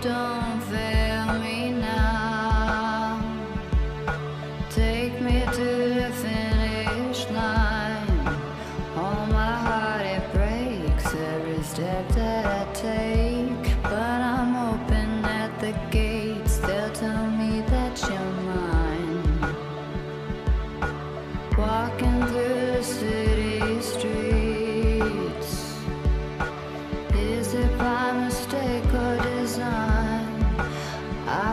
don't fail me now. Take me to the finish line. Oh my heart it breaks every step that I take. But I'm open at the gate still tells tell me that you're mine. Walking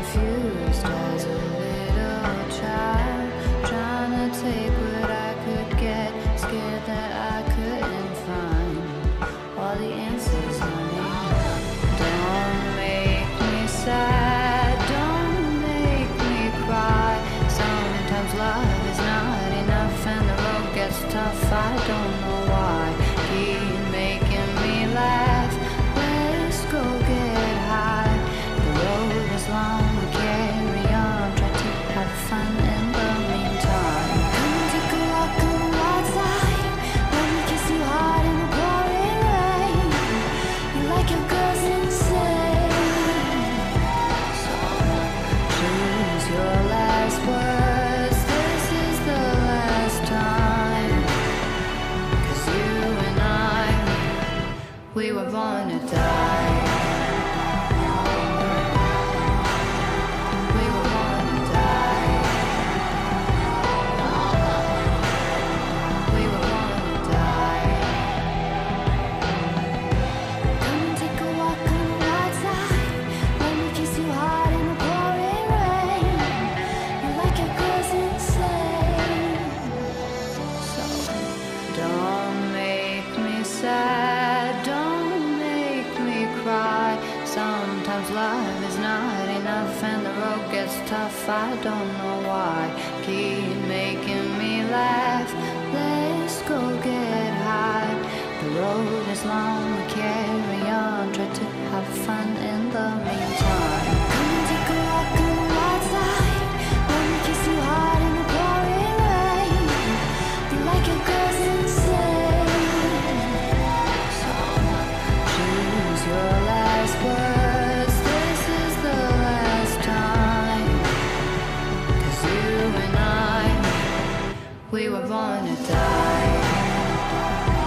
confused. As a little child trying to take not enough and the road gets tough. I don't know why. Keep making me laugh. Let's go get high. The road is long. We carry on. Try to have fun in the meantime. Come come outside kiss you hard in the pouring rain. Like insane choose your we were born to die.